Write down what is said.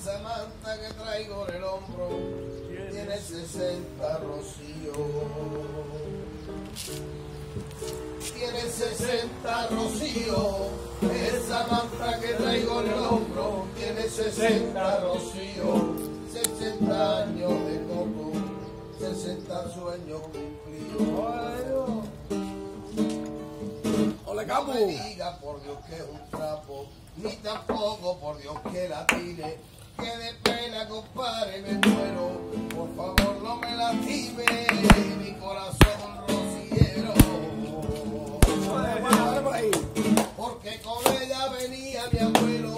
esa manta que traigo en el hombro tiene 60 rocíos. Tiene 60 rocíos. Esa manta que traigo en el hombro tiene 60 rocíos. 60 años de coco, 60 sueños cumplidos. Hola, Capu. No me diga por Dios que es un trapo, ni tampoco por Dios que la tire que de pena, compadre, me muero. Por favor, no me lastime mi corazón rociero. Porque con ella venía mi abuelo.